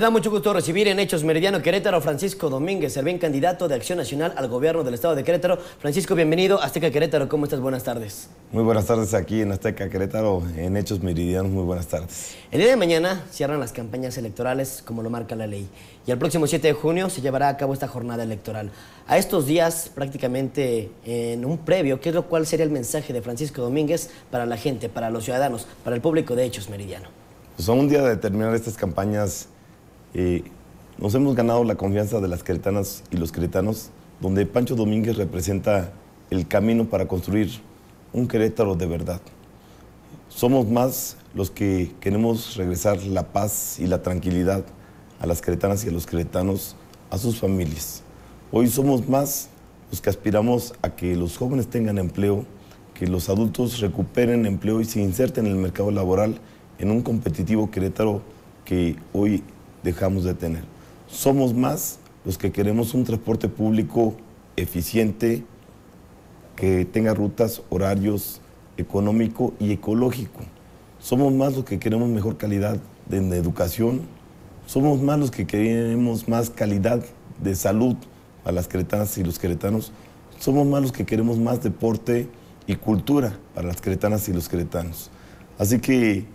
Me da mucho gusto recibir en Hechos Meridiano Querétaro Francisco Domínguez, el bien candidato de Acción Nacional al gobierno del estado de Querétaro. Francisco, bienvenido a Azteca Querétaro. ¿Cómo estás? Buenas tardes. Muy buenas tardes aquí en Azteca Querétaro, en Hechos Meridianos. Muy buenas tardes. El día de mañana cierran las campañas electorales como lo marca la ley. Y el próximo 7 de junio se llevará a cabo esta jornada electoral. A estos días, prácticamente en un previo, ¿qué es lo cual sería el mensaje de Francisco Domínguez para la gente, para los ciudadanos, para el público de Hechos Meridiano? Pues a un día de terminar estas campañas, eh, nos hemos ganado la confianza de las queretanas y los queretanos, donde Pancho Domínguez representa el camino para construir un Querétaro de verdad. Somos más los que queremos regresar la paz y la tranquilidad a las queretanas y a los queretanos, a sus familias. Hoy somos más los que aspiramos a que los jóvenes tengan empleo, que los adultos recuperen empleo y se inserten en el mercado laboral en un competitivo Querétaro que hoy dejamos de tener somos más los que queremos un transporte público eficiente, que tenga rutas, horarios, económico y ecológico. Somos más los que queremos mejor calidad de, educación. Somos más los que queremos más calidad de salud a las queretanas y los queretanos. Somos más los que queremos más deporte y cultura para las queretanas y los queretanos. Así que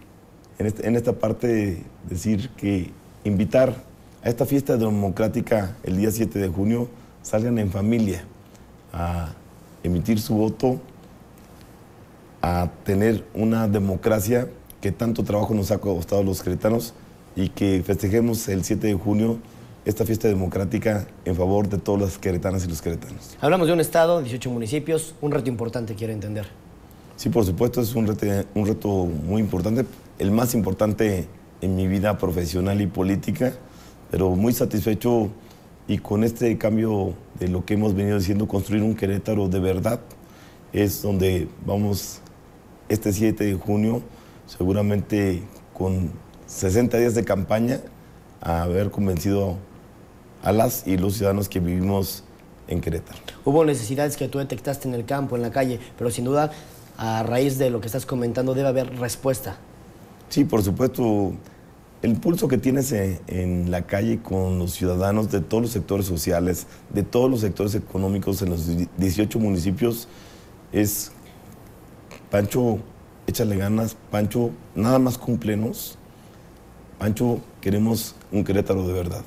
en, este, en esta parte decir que invitar a esta fiesta democrática el día 7 de junio salgan en familia a emitir su voto, a tener una democracia que tanto trabajo nos ha costado los cretanos y que festejemos el 7 de junio esta fiesta democrática en favor de todas las queretanas y los queretanos. Hablamos de un estado, 18 municipios, un reto importante, quiero entender. Sí, por supuesto, es un reto, un reto muy importante, el más importante en mi vida profesional y política pero muy satisfecho y con este cambio de lo que hemos venido diciendo, construir un Querétaro de verdad, es donde vamos este 7 de junio, seguramente con 60 días de campaña, a haber convencido a las y los ciudadanos que vivimos en Querétaro. Hubo necesidades que tú detectaste en el campo, en la calle, pero sin duda, a raíz de lo que estás comentando, debe haber respuesta. Sí, por supuesto. El pulso que tienes en, la calle con los ciudadanos de todos los sectores sociales, de todos los sectores económicos en los 18 municipios es, Pancho, échale ganas, Pancho, nada más cúmplenos, Pancho, queremos un Querétaro de verdad.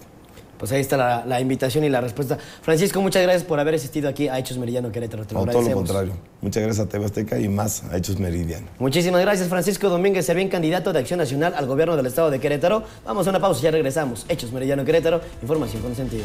Pues ahí está la, invitación y la respuesta. Francisco, muchas gracias por haber asistido aquí a Hechos Meridiano Querétaro. Te lo no, todo lo contrario. Muchas gracias a Tebasteca y más a Hechos Meridiano. Muchísimas gracias, Francisco Domínguez, bien candidato de Acción Nacional al gobierno del estado de Querétaro. Vamos a una pausa y ya regresamos. Hechos Meridiano Querétaro, información con sentido.